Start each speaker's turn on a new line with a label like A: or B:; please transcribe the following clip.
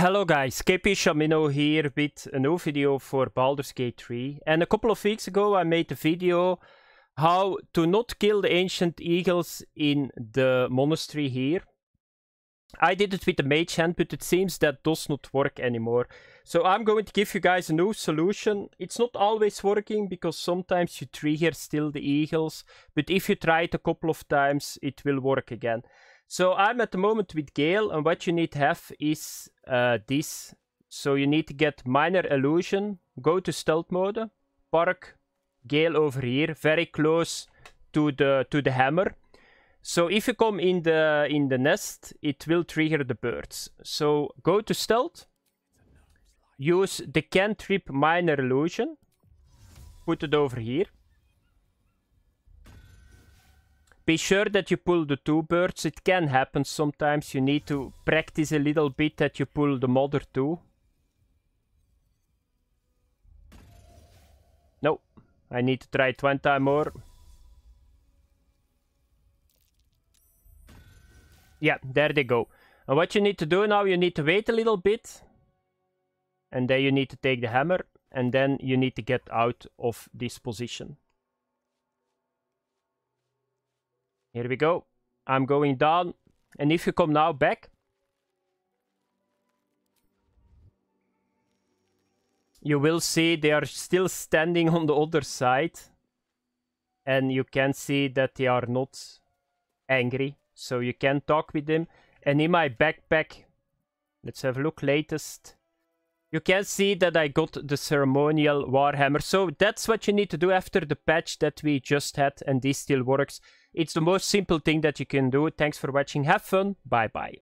A: Hello guys, KP Shamino here with a new video for Baldur's Gate 3. And a couple of weeks ago I made a video how to not kill the ancient eagles in the monastery here. I did it with the mage hand, but it seems that does not work anymore. So I'm going to give you guys a new solution. It's not always working because sometimes you trigger still the eagles, but if you try it a couple of times, it will work again. So I'm at the moment with Gale, and what you need to have is uh, this. So you need to get Minor Illusion, go to Stealth Mode, park Gale over here, very close to the to the hammer. So if you come in the in the nest, it will trigger the birds. So go to Stealth, use the cantrip Minor Illusion, put it over here. Be sure that you pull the two birds. It can happen sometimes. You need to practice a little bit that you pull the mother too. No, I need to try it one time more. Yeah, there they go. And what you need to do now, you need to wait a little bit. And then you need to take the hammer. And then you need to get out of this position. Here we go. I'm going down. And if you come now back, you will see they are still standing on the other side. And you can see that they are not angry. So you can talk with them. And in my backpack, let's have a look latest. You can see that I got the ceremonial Warhammer. So that's what you need to do after the patch that we just had. And this still works. It's the most simple thing that you can do. Thanks for watching. Have fun. Bye bye.